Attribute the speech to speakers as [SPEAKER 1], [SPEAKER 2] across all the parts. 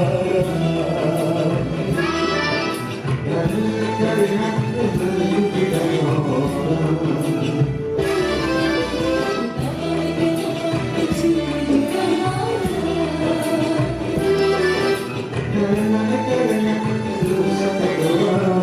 [SPEAKER 1] 바람 Thank you.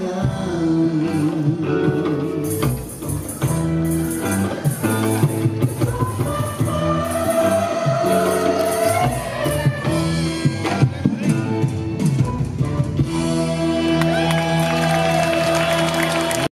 [SPEAKER 1] ngàn